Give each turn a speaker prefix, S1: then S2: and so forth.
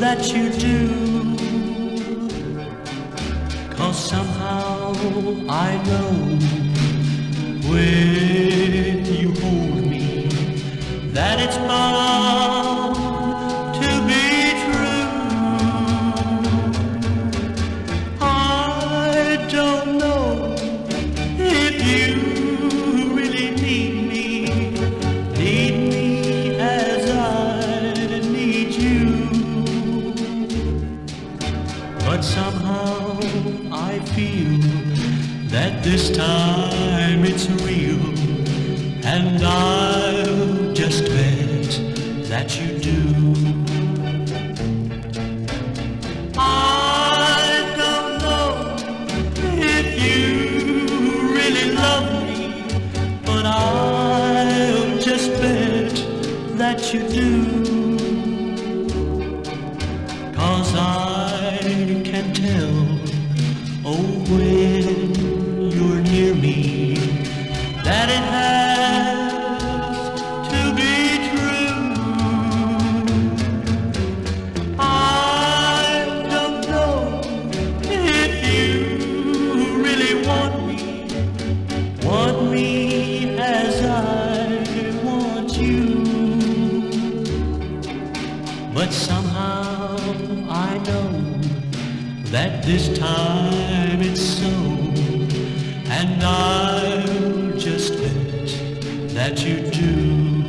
S1: that you do? Cause somehow I know somehow I feel that this time it's real, and I'll just bet that you do. I don't know if you really love me, but I'll just bet that you do. But somehow I know that this time it's so, and I'll just bet that you do